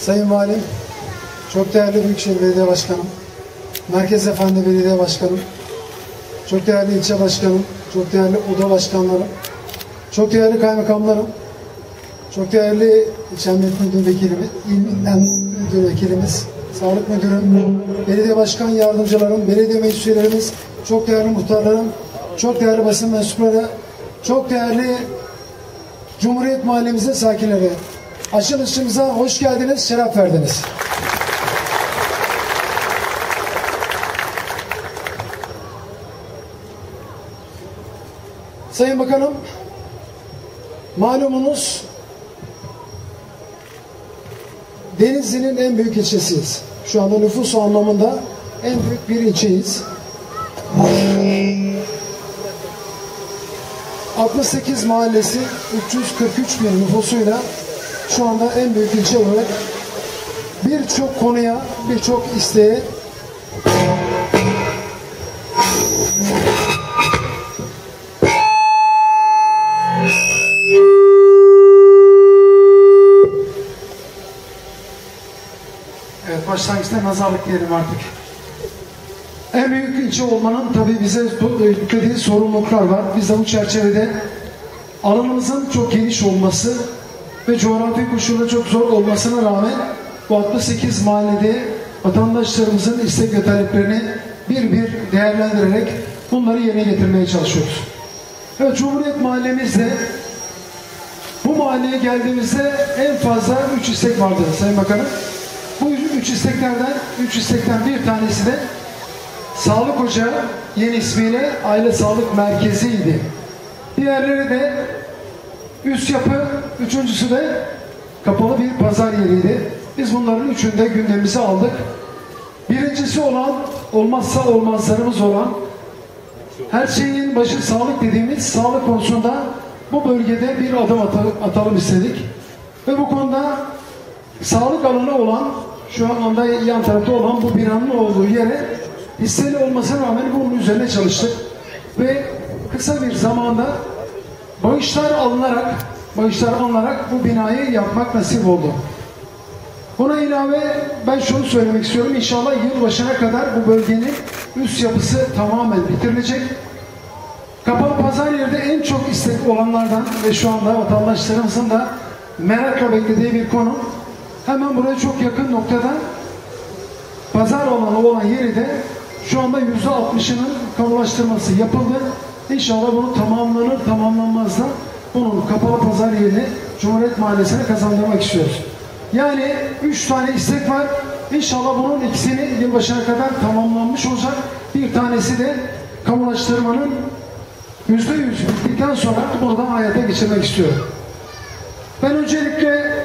Sayın Valim, çok değerli Büyükşehir Belediye Başkanım, Merkez Efendi Belediye Başkanım, çok değerli ilçe başkanım, çok değerli oda başkanlarım, çok değerli kaymakamlarım, çok değerli ilçe emniyet müdür vekilimiz, il müdür vekilimiz, sağlık müdürüm, belediye başkan yardımcılarım, belediye meclis çok değerli muhtarlarım, çok değerli basın mensupları, çok değerli Cumhuriyet Mahallemizin sakinleri. Açılışımıza hoş geldiniz, şeref verdiniz. Sayın Bakanım, malumunuz Denizli'nin en büyük ilçesiyiz. Şu anda nüfus anlamında en büyük bir ilçeyiz. 68 mahallesi 343 bin nüfusuyla şu anda en büyük ilçe olarak birçok konuya, birçok isteğe Evet başlangıçta nazarlık diyelim artık. En büyük ilçe olmanın tabii bize yüklediği sorumluluklar var. Biz de bu çerçevede alanımızın çok geniş olması ve coğrafi koşulda çok zor olmasına rağmen bu 68 mahallede vatandaşlarımızın istek ve taleplerini bir bir değerlendirerek bunları yerine getirmeye çalışıyoruz. Evet Cumhuriyet mahallemizde bu mahalleye geldiğimizde en fazla 3 istek vardı Sayın Bakanım. Bu üç isteklerden, üç istekten bir tanesi de Sağlık Ocağı yeni ismiyle Aile Sağlık Merkezi'ydi. Diğerleri de üst yapı, üçüncüsü de kapalı bir pazar yeriydi. Biz bunların üçünü de gündemimize aldık. Birincisi olan, olmazsa olmazlarımız olan, her şeyin başı sağlık dediğimiz sağlık konusunda bu bölgede bir adım atalım istedik. Ve bu konuda sağlık alanı olan, şu anda yan tarafta olan bu binanın olduğu yere hisseli olmasına rağmen bunun üzerine çalıştık. Ve kısa bir zamanda bağışlar alınarak bağışlar alınarak bu binayı yapmak nasip oldu. Buna ilave ben şunu söylemek istiyorum. İnşallah yılbaşına kadar bu bölgenin üst yapısı tamamen bitirilecek. Kapalı pazar yerde en çok istek olanlardan ve şu anda vatandaşlarımızın da merakla beklediği bir konu. Hemen buraya çok yakın noktada pazar alanı olan yeri de şu anda yüzde altmışının kamulaştırması yapıldı. İnşallah bunu tamamlanır tamamlanmaz da bunun kapalı pazar yerini Cumhuriyet Mahallesi'ne kazandırmak istiyoruz. Yani üç tane istek var. İnşallah bunun ikisini yılbaşına kadar tamamlanmış olacak. Bir tanesi de kamulaştırmanın yüzde yüz bittikten sonra bunu da hayata geçirmek istiyorum. Ben öncelikle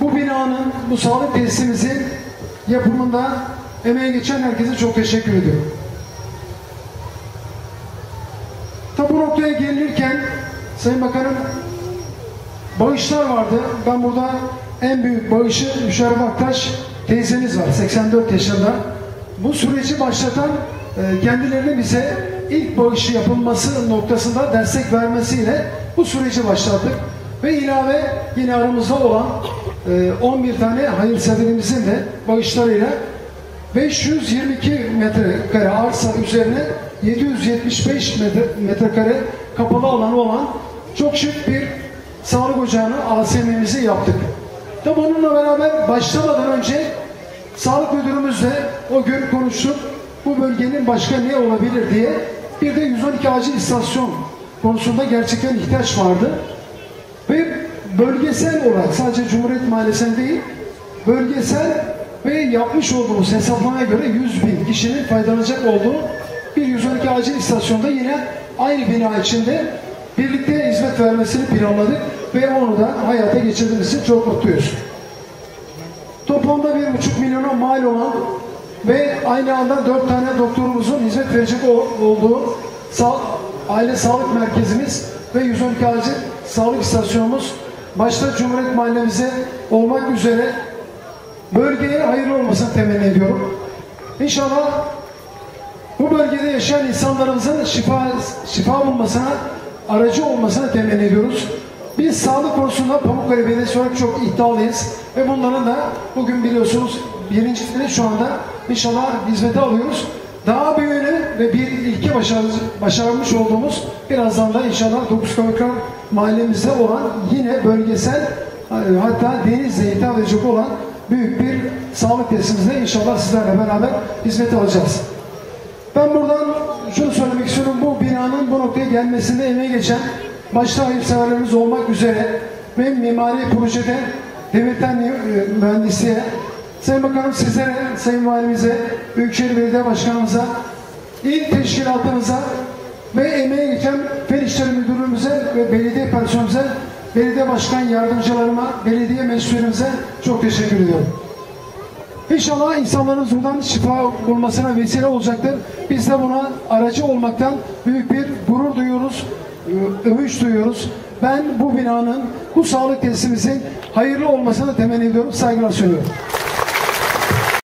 bu binanın, bu sağlık tesisimizin yapımında emeği geçen herkese çok teşekkür ediyorum. Tabi bu noktaya gelirken Sayın Bakanım bağışlar vardı. Ben burada en büyük bağışı Müşerref Aktaş teyzemiz var 84 yaşında. Bu süreci başlatan e, kendilerine bize ilk bağışı yapılması noktasında destek vermesiyle bu süreci başlattık. Ve ilave yine aramızda olan 11 e, tane hayırseverimizin de bağışlarıyla 522 metrekare arsa üzerine 775 metrekare kapalı alanı olan çok şık bir sağlık ocağını ASM'mizi yaptık. Tabi onunla beraber başlamadan önce sağlık müdürümüzle o gün konuştuk. Bu bölgenin başka ne olabilir diye. Bir de 112 acil istasyon konusunda gerçekten ihtiyaç vardı. Ve bölgesel olarak sadece Cumhuriyet Mahallesi'ne değil, bölgesel ve yapmış olduğumuz hesaplamaya göre 100 bin kişinin faydalanacak olduğu bir 112 acil istasyonda yine aynı bina içinde birlikte hizmet vermesini planladık ve onu da hayata geçirdiğimiz için çok mutluyuz. Toplamda 1,5 milyona mal olan ve aynı anda 4 tane doktorumuzun hizmet verecek olduğu aile sağlık merkezimiz ve 112 acil sağlık istasyonumuz başta Cumhuriyet Mahallemize olmak üzere bölgeye hayırlı olmasını temenni ediyorum. İnşallah bu bölgede yaşayan insanlarımızın şifa, şifa bulmasına, aracı olmasını temenni ediyoruz. Biz sağlık konusunda Pamukkale Belediyesi olarak çok iddialıyız. Ve bunların da bugün biliyorsunuz birincisini şu anda inşallah hizmete alıyoruz. Daha büyüğünü ve bir ilke başar, başarmış olduğumuz birazdan da inşallah Dokuz Kavaklar mahallemizde olan yine bölgesel e, hatta denizle hitap edecek olan büyük bir sağlık tesisimizde inşallah sizlerle beraber hizmet alacağız. Ben buradan şunu söylemek istiyorum. Bu binanın bu noktaya gelmesinde emeği geçen başta hayırseverlerimiz olmak üzere ve mimari projede devletten e, mühendisliğe, Sayın Bakanım sizlere, Sayın Valimize, Büyükşehir Belediye Başkanımıza, il teşkilatımıza ve emeği geçen Fen İşleri Müdürlüğümüze personelimize, belediye başkan yardımcılarıma, belediye meclislerimize çok teşekkür ediyorum. İnşallah insanların buradan şifa bulmasına vesile olacaktır. Biz de buna aracı olmaktan büyük bir gurur duyuyoruz, e, övünç duyuyoruz. Ben bu binanın, bu sağlık tesisimizin hayırlı olmasını temenni ediyorum, saygılar sunuyorum.